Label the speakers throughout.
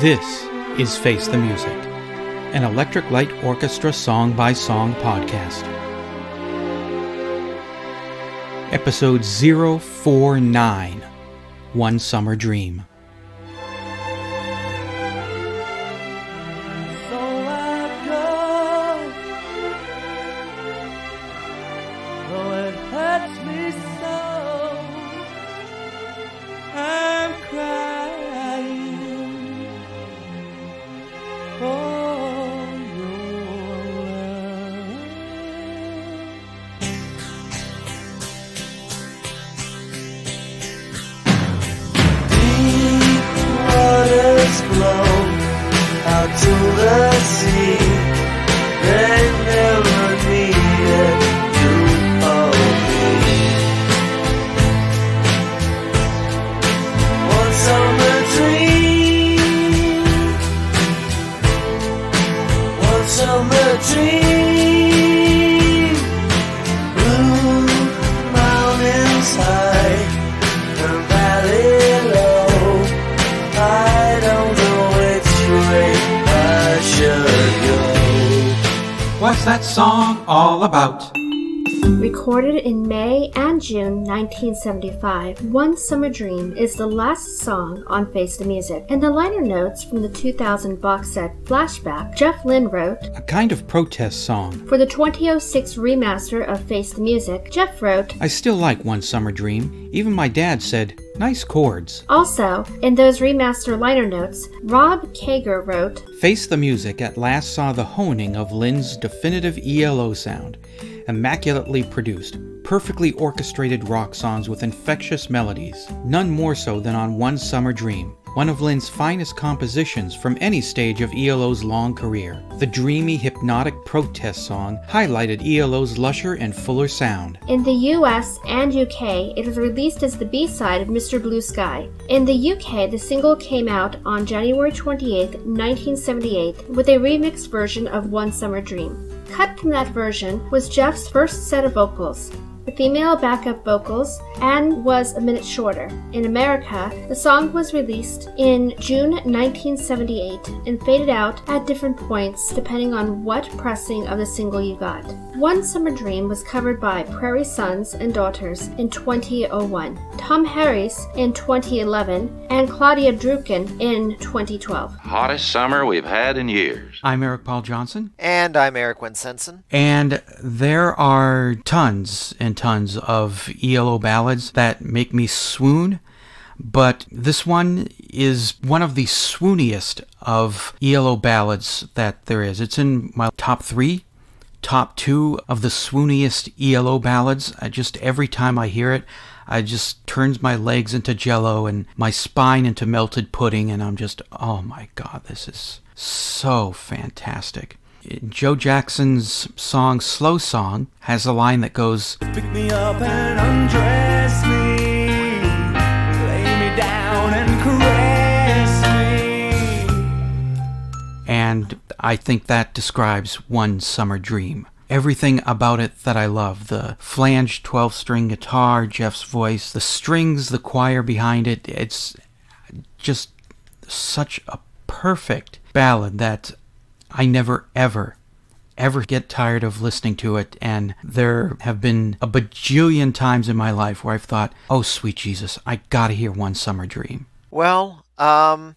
Speaker 1: This is Face the Music, an Electric Light Orchestra song by song podcast. Episode 049 One Summer Dream.
Speaker 2: One summer dream. Blue mountains high and valley low. I don't know which way I should go.
Speaker 1: What's that song all about?
Speaker 3: Recorded in May and June 1975, One Summer Dream is the last song on Face the Music. In the liner notes from the 2000 box set Flashback, Jeff Lynne wrote,
Speaker 1: A kind of protest song.
Speaker 3: For the 2006 remaster of Face the Music, Jeff wrote,
Speaker 1: I still like One Summer Dream. Even my dad said, nice chords.
Speaker 3: Also, in those remaster liner notes, Rob Caiger wrote,
Speaker 1: Face the Music at last saw the honing of Lynne's definitive ELO sound. Immaculately produced, perfectly orchestrated rock songs with infectious melodies. None more so than on One Summer Dream, one of Lynne's finest compositions from any stage of ELO's long career. The dreamy, hypnotic protest song highlighted ELO's lusher and fuller sound.
Speaker 3: In the US and UK, it was released as the B side of Mr. Blue Sky. In the UK, the single came out on January 28, 1978, with a remixed version of One Summer Dream. Cut from that version was Jeff's first set of vocals, the female backup vocals, and was a minute shorter. In America, the song was released in June 1978 and faded out at different points depending on what pressing of the single you got. One Summer Dream was covered by Prairie Sons and Daughters in 2001, Tom Harris in 2011, and Claudia Brucken in 2012.
Speaker 4: Hottest summer we've had in years.
Speaker 1: I'm Eric Paul Johnson.
Speaker 5: And I'm Eric Winsenson.
Speaker 1: And there are tons and tons of ELO ballads that make me swoon, but this one is one of the swooniest of ELO ballads that there is. It's in my top three, top two of the swooniest ELO ballads. I just every time I hear it, I just turns my legs into jello and my spine into melted pudding, and I'm just, oh my god, this is so fantastic. Joe Jackson's song Slow Song has a line that goes,
Speaker 2: Pick me up and undress me. Lay me down and caress me.
Speaker 1: and I think that describes One Summer Dream. Everything about it that I love the flanged 12 string guitar, Jeff's voice, the strings, the choir behind it. It's just such a perfect ballad that I never ever ever get tired of listening to it and there have been a bajillion times in my life where I've thought, "Oh sweet Jesus, I got to hear One Summer Dream."
Speaker 5: Well, um,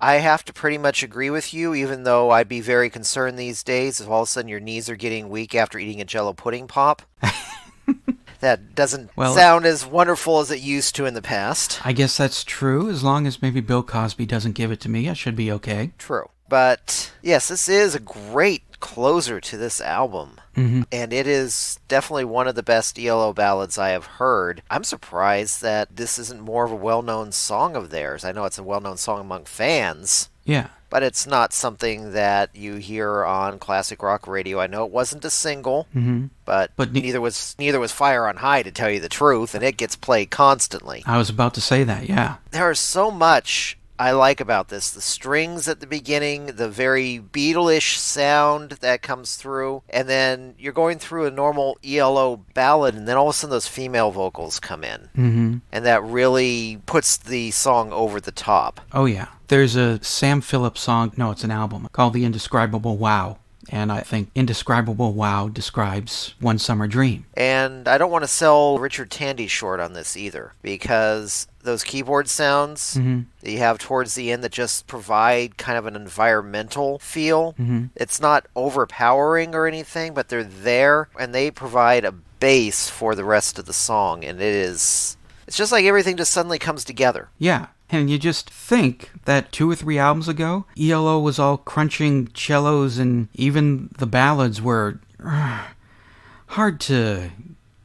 Speaker 5: I have to pretty much agree with you, even though I'd be very concerned these days if all of a sudden your knees are getting weak after eating a jello pudding pop. that doesn't
Speaker 1: Well-
Speaker 5: sound as wonderful as it used to in the past.
Speaker 1: I guess that's true as long as maybe Bill Cosby doesn't give it to me, I should be okay.
Speaker 5: True. But yes, this is a great closer to this album.
Speaker 1: Mhm.
Speaker 5: And it is definitely one of the best ELO ballads I have heard. I'm surprised that this isn't more of a well known song of theirs. I know it's a well known song among fans,
Speaker 1: Yeah.
Speaker 5: but it's not something that you hear on classic rock radio. I know it wasn't a single,
Speaker 1: Mhm.
Speaker 5: but,
Speaker 1: But ne-
Speaker 5: neither was neither was Fire on High to tell you the truth, and it gets played constantly.
Speaker 1: I was about to say that, yeah.
Speaker 5: There is so much I like about this. The strings at the beginning, the very Beatle-ish sound that comes through, and then you're going through a normal ELO ballad, and then all of a sudden those female vocals come in.
Speaker 1: Mm-hmm.
Speaker 5: And that really puts the song over the top.
Speaker 1: Oh, yeah. There's a Sam Phillips song, no, it's an album, called The Indescribable Wow. And I think Indescribable Wow describes One Summer Dream.
Speaker 5: And I don't want to sell Richard Tandy short on this either, because those keyboard sounds
Speaker 1: Mhm.
Speaker 5: that you have towards the end that just provide kind of an environmental feel.
Speaker 1: Mhm.
Speaker 5: It's not overpowering or anything, but they're there and they provide a base for the rest of the song. And it is. It's just like everything just suddenly comes together.
Speaker 1: Yeah. And you just think that two or three albums ago, ELO was all crunching cellos and even the ballads were uh, hard to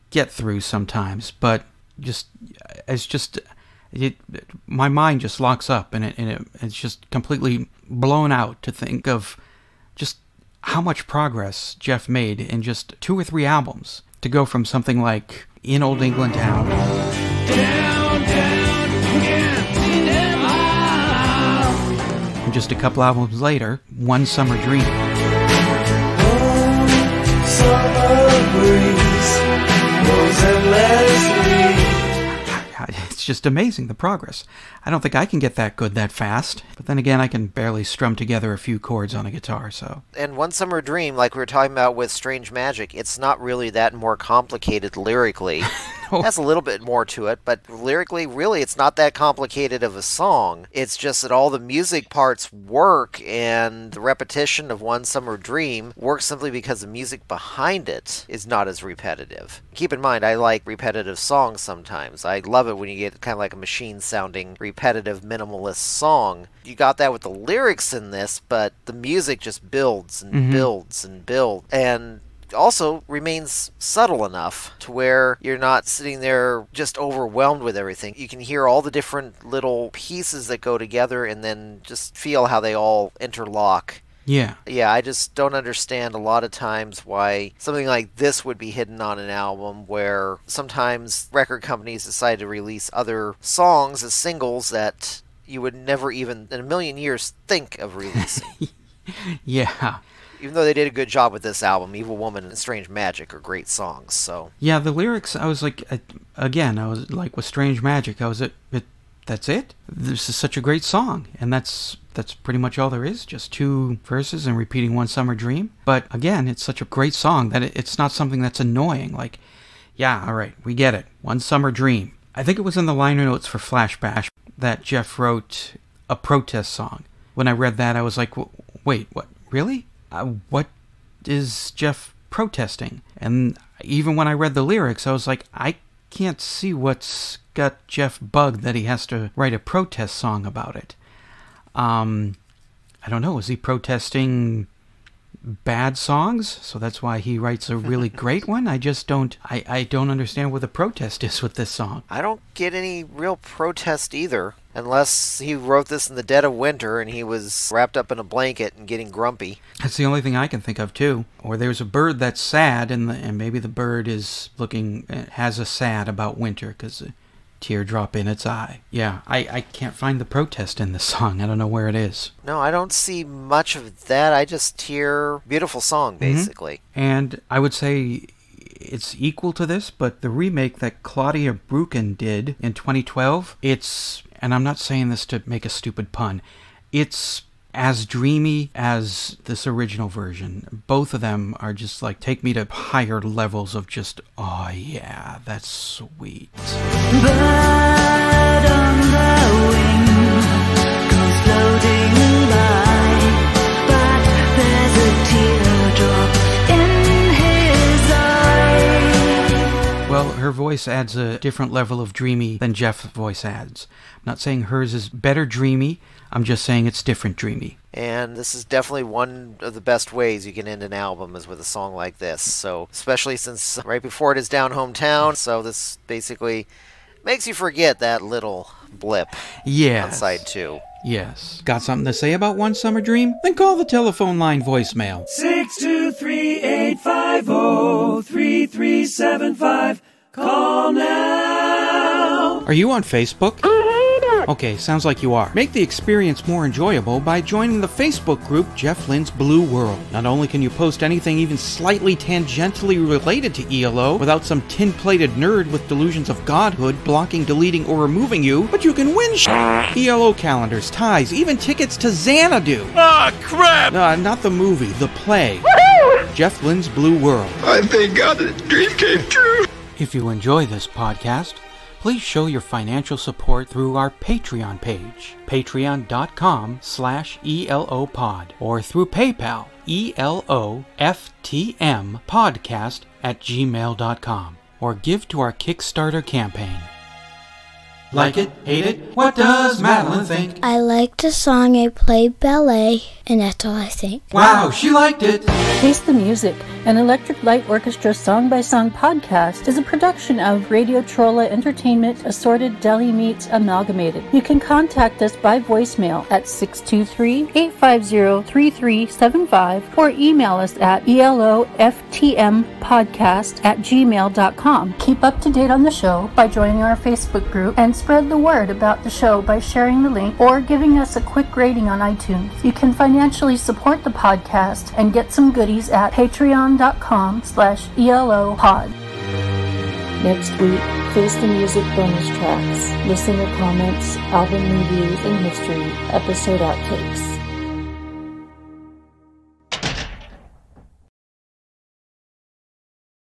Speaker 1: get through sometimes, but just it's just it my mind just locks up and it, and it it's just completely blown out to think of just how much progress Jeff made in just two or three albums to go from something like In Old England Town and just a couple albums later, One Summer Dream.
Speaker 2: Summer breeze
Speaker 1: just amazing the progress. I don't think I can get that good that fast, but then again, I can barely strum together a few chords on a guitar, so.
Speaker 5: And One Summer Dream, like we were talking about with Strange Magic, it's not really that more complicated lyrically. Has a little bit more to it, but lyrically, really, it's not that complicated of a song. It's just that all the music parts work, and the repetition of One Summer Dream works simply because the music behind it is not as repetitive. Keep in mind, I like repetitive songs sometimes. I love it when you get kind of like a machine sounding, repetitive, minimalist song. You got that with the lyrics in this, but the music just builds and
Speaker 1: Mhm.
Speaker 5: builds and builds. And also remains subtle enough to where you're not sitting there just overwhelmed with everything. You can hear all the different little pieces that go together and then just feel how they all interlock.
Speaker 1: Yeah.
Speaker 5: Yeah, I just don't understand a lot of times why something like this would be hidden on an album where sometimes record companies decide to release other songs as singles that you would never even in a million years think of releasing.
Speaker 1: Yeah.
Speaker 5: Even though they did a good job with this album, Evil Woman and Strange Magic are great songs. So
Speaker 1: Yeah, the lyrics, I was like, I, again, I was like with Strange Magic, I was it, it that's it? This is such a great song, and that's that's pretty much all there is, just two verses and repeating One Summer Dream. But again, it's such a great song that it, it's not something that's annoying. Like, yeah, all right, we get it. One Summer Dream. I think it was in the liner notes for Flashback that Jeff wrote a protest song. When I read that, I was like, "W- wait, what? Really? Uh, what is Jeff protesting? And even when I read the lyrics, I was like, I can't see what's got Jeff bugged that he has to write a protest song about it. Um, I don't know. Is he protesting bad songs? So that's why he writes a really great one. I just don't. I, I don't understand what the protest is with this song.
Speaker 5: I don't get any real protest either, unless he wrote this in the dead of winter and he was wrapped up in a blanket and getting grumpy.
Speaker 1: That's the only thing I can think of too. Or there's a bird that's sad, and the, and maybe the bird is looking uh, has a sad about winter because a teardrop in its eye. Yeah, I I can't find the protest in this song. I don't know where it is.
Speaker 5: No, I don't see much of that. I just hear beautiful song mm-hmm. basically.
Speaker 1: And I would say it's equal to this, but the remake that Claudia Brucken did in 2012, it's, and I'm not saying this to make a stupid pun, it's as dreamy as this original version. Both of them are just like take me to higher levels of just, oh yeah, that's sweet.
Speaker 6: Bird on the wing goes floating by, but there's a teardrop in his eye.
Speaker 1: Well, her voice adds a different level of dreamy than Jeff's voice adds. I'm not saying hers is better dreamy, I'm just saying it's different dreamy.
Speaker 5: And this is definitely one of the best ways you can end an album is with a song like this. So, especially since right before it is down hometown, so this basically makes you forget that little blip on side 2.
Speaker 1: Yes. Got something to say about One Summer Dream? Then call the telephone line voicemail.
Speaker 2: Six two three eight five zero three three seven five. Call now.
Speaker 1: Are you on Facebook?
Speaker 7: I hate
Speaker 1: Okay, sounds like you are. Make the experience more enjoyable by joining the Facebook group Jeff Lynne's Blue World. Not only can you post anything even slightly tangentially related to ELO without some tin plated nerd with delusions of godhood blocking, deleting, or removing you, but you can win sh- ELO calendars, ties, even tickets to Xanadu.
Speaker 7: Ah, crap!
Speaker 1: Uh, not the movie, the play. Jeff Lynne's Blue World.
Speaker 7: I thank God that the dream came true.
Speaker 1: If you enjoy this podcast, please show your financial support through our Patreon page, patreon.com slash elopod, or through PayPal, E eloftm podcast at gmail.com, or give to our Kickstarter campaign. Like it? Hate it? What does Madeline think?
Speaker 8: I like the song I played ballet, and that's all I think.
Speaker 1: Wow, she liked it!
Speaker 9: Face the Music, an Electric Light Orchestra song by song podcast, is a production of Radio Trolla Entertainment Assorted Deli Meats Amalgamated. You can contact us by voicemail at 623 850 3375 or email us at eloftmpodcast at gmail.com. Keep up to date on the show by joining our Facebook group and spread the word about the show by sharing the link or giving us a quick rating on iTunes. You can financially support the podcast and get some goodies at patreon.com slash elopod. Next week, Face the Music bonus tracks, listener comments, album reviews and history, episode outtakes.